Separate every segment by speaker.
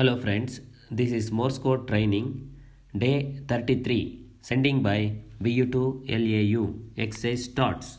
Speaker 1: Hello friends, this is Morse code training day 33 sending by VU2 LAU exercise starts.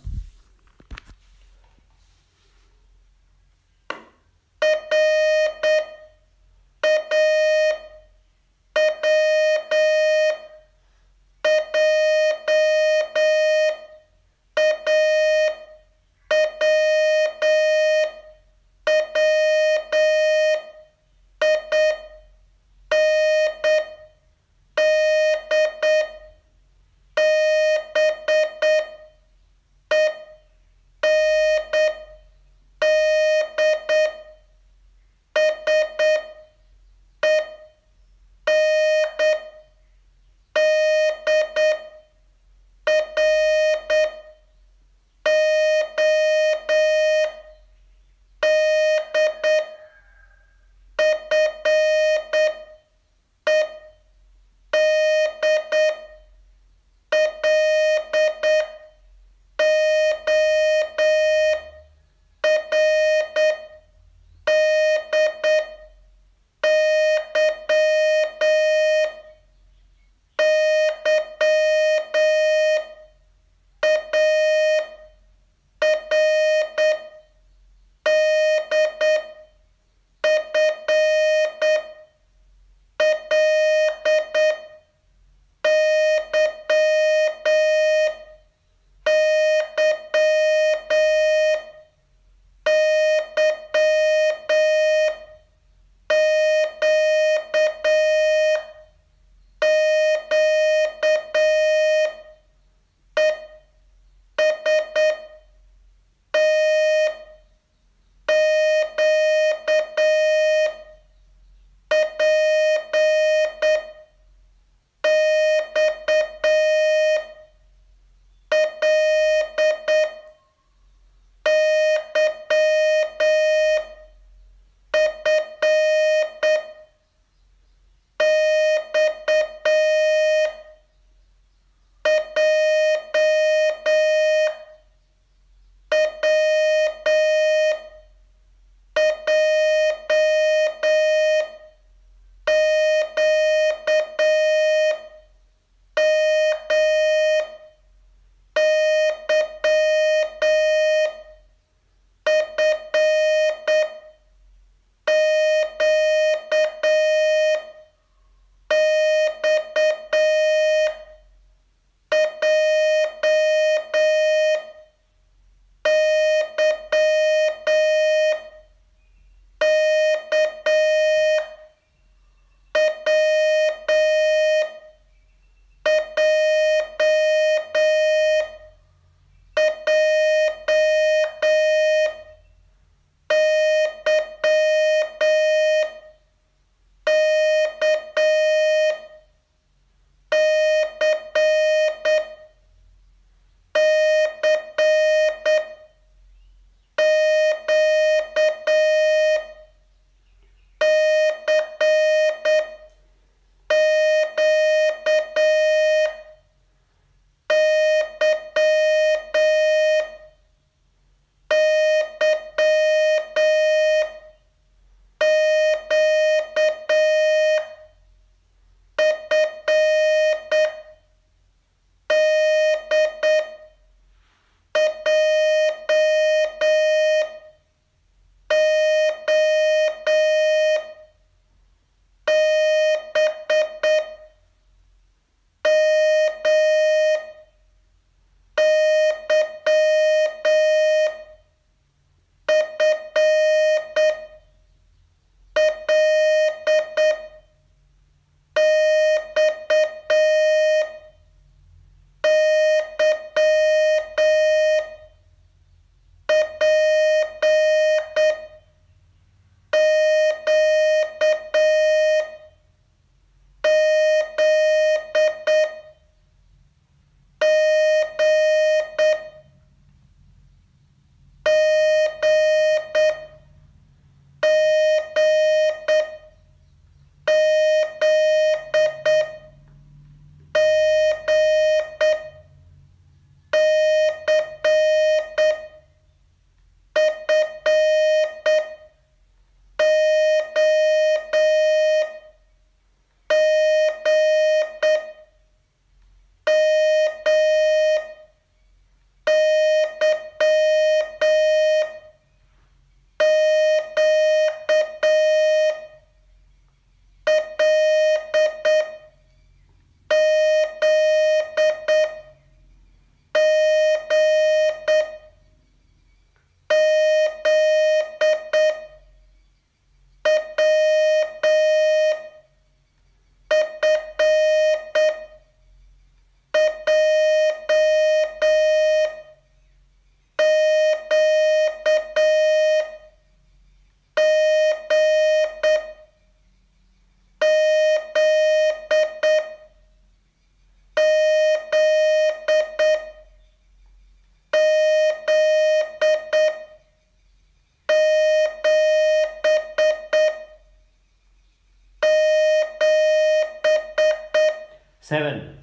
Speaker 1: Seven,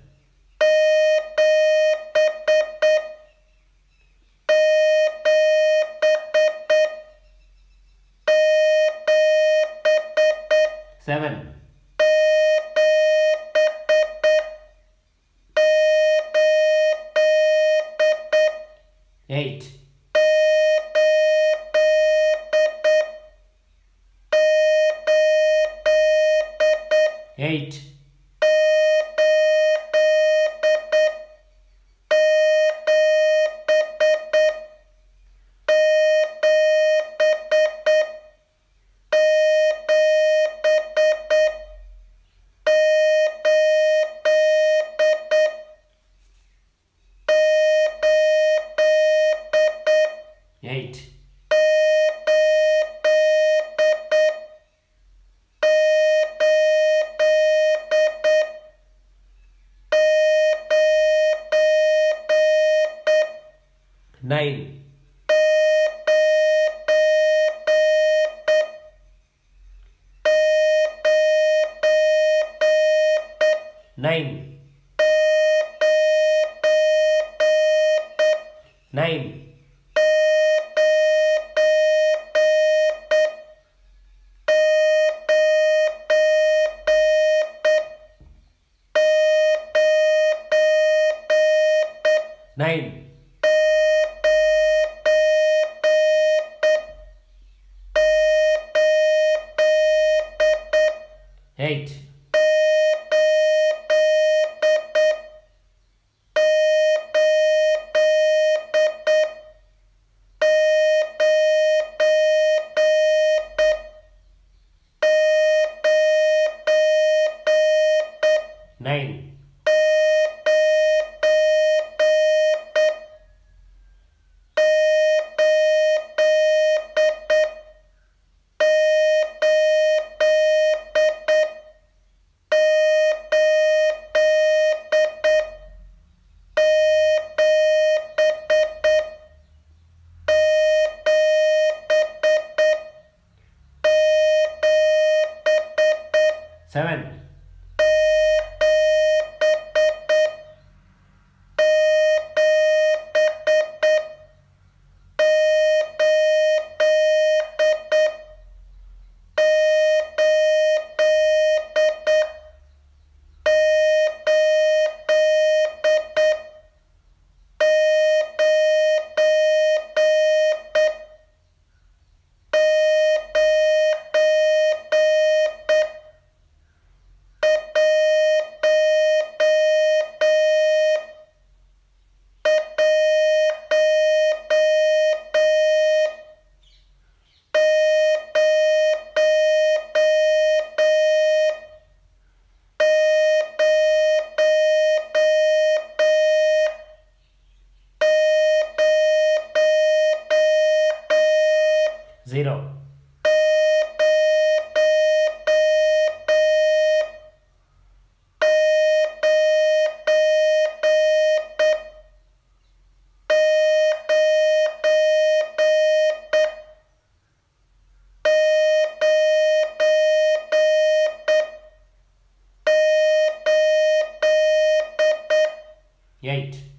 Speaker 1: seven, eight, eight, nine, nine, nine, eight, nine, 7 0. Eight.